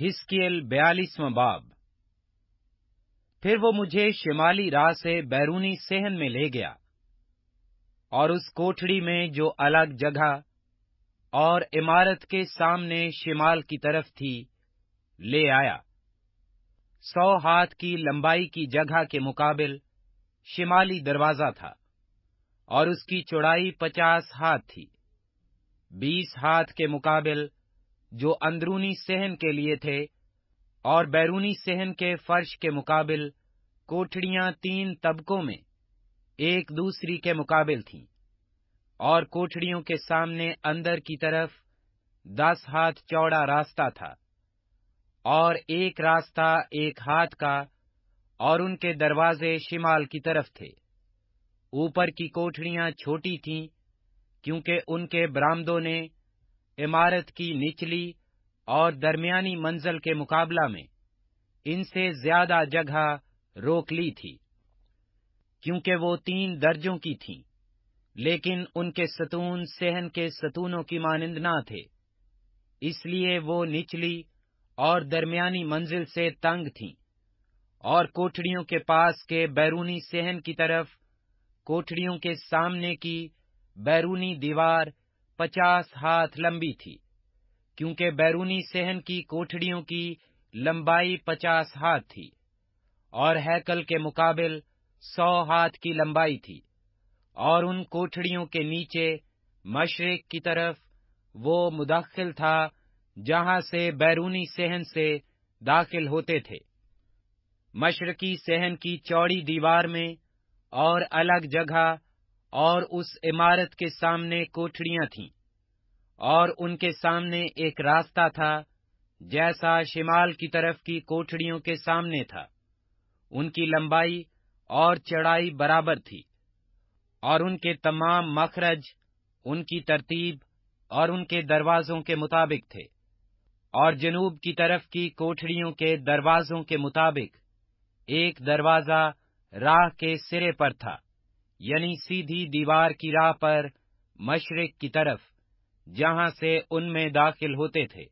ہسکیل بیالیسواں باب۔ پھر وہ مجھے شمالی راہ سے بیرونی سہن میں لے گیا اور اس کوٹڑی میں جو الگ جگہ اور عمارت کے سامنے شمال کی طرف تھی، لے آیا۔ سو ہاتھ کی لمبائی کی جگہ کے مقابل شمالی دروازہ تھا اور اس کی چوڑائی پچاس ہاتھ تھی۔ بیس ہاتھ کے مقابل جو اندرونی صحن کے لیے تھے اور بیرونی صحن کے فرش کے مقابل کوٹڑیاں تین طبقوں میں ایک دوسری کے مقابل تھیں اور کوٹڑیوں کے سامنے اندر کی طرف دس ہاتھ چوڑا راستہ تھا اور ایک راستہ ایک ہاتھ کا اور ان کے دروازے شمال کی طرف تھے۔ اوپر کی کوٹڑیاں چھوٹی تھیں کیونکہ ان کے برامدوں نے عمارت کی نچلی اور درمیانی منزل کے مقابلہ میں ان سے زیادہ جگہ روک لی تھی، کیونکہ وہ تین درجوں کی تھیں، لیکن ان کے ستون سہن کے ستونوں کی مانند نہ تھے، اس لیے وہ نچلی اور درمیانی منزل سے تنگ تھیں اور کوٹڑیوں کے پاس کے بیرونی سہن کی طرف کوٹڑیوں کے سامنے کی بیرونی دیوار پچاس ہاتھ لمبی تھی، کیونکہ بیرونی سہن کی کوٹڑیوں کی لمبائی پچاس ہاتھ تھی، اور ہیکل کے مقابل سو ہاتھ کی لمبائی تھی، اور ان کوٹڑیوں کے نیچے مشرق کی طرف وہ مدخل تھا جہاں سے بیرونی سہن سے داخل ہوتے تھے۔ مشرقی سہن کی چوڑی دیوار میں اور الگ جگہ اور اس عمارت کے سامنے کوٹڑیاں تھیں اور ان کے سامنے ایک راستہ تھا جیسا شمال کی طرف کی کوٹڑیوں کے سامنے تھا۔ ان کی لمبائی اور چڑھائی برابر تھی اور ان کے تمام مخرج ان کی ترتیب اور ان کے دروازوں کے مطابق تھے اور جنوب کی طرف کی کوٹڑیوں کے دروازوں کے مطابق ایک دروازہ راہ کے سرے پر تھا۔ یعنی سیدھی دیوار کی راہ پر مشرق کی طرف، جہاں سے ان میں داخل ہوتے تھے۔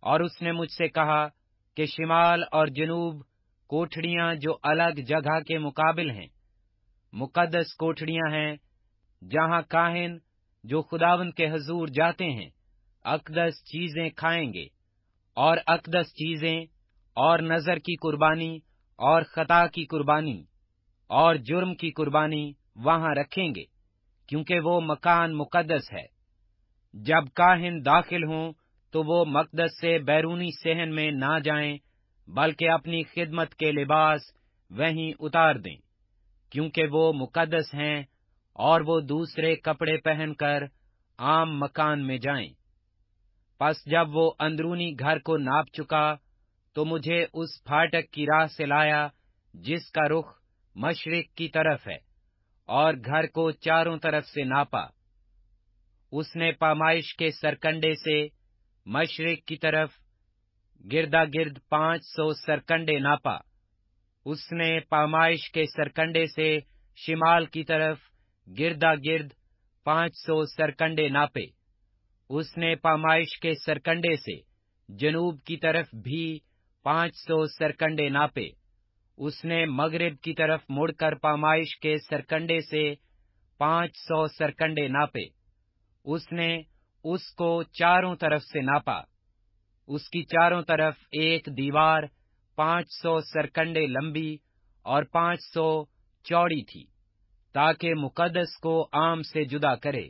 اور اس نے مجھ سے کہا کہ شمال اور جنوب کوٹڑیاں جو الگ جگہ کے مقابل ہیں، مقدس کوٹڑیاں ہیں جہاں کاہن جو خداون کے حضور جاتے ہیں، اقدس چیزیں کھائیں گے۔ اور اقدس چیزیں، اور نظر کی قربانی اور خطا کی قربانی۔ اور جرم کی قربانی وہاں رکھیں گے، کیونکہ وہ مکان مقدس ہے۔ جب کاہن داخل ہوں تو وہ مقدس سے بیرونی صحن میں نہ جائیں، بلکہ اپنی خدمت کے لباس وہیں اتار دیں، کیونکہ وہ مقدس ہیں اور وہ دوسرے کپڑے پہن کر عام مکان میں جائیں۔ پس جب وہ اندرونی گھر کو ناپ چکا تو مجھے اس پھاٹک کی راہ سے لایا جس کا رخ مشرق کی طرف ہے اور گھر کو چاروں طرف سے ناپا۔ اس نے پامائش کے سرکنڈے سے مشرق کی طرف گردا گرد پانچ سو سرکنڈے ناپا۔ اس نے پامائش کے سرکنڈے سے شمال کی طرف گردا گرد پانچ سو سرکنڈے ناپے۔ اس نے پامائش کے سرکنڈے سے جنوب کی طرف بھی پانچ سو سرکنڈے ناپے۔ اس نے مغرب کی طرف مڑ کر پامائش کے سرکنڈے سے پانچ سو سرکنڈے ناپے۔ اس نے اس کو چاروں طرف سے ناپا۔ اس کی چاروں طرف ایک دیوار، پانچ سو سرکنڈے لمبی اور پانچ سو چوڑی تھی، تاکہ مقدس کو عام سے جدا کرے۔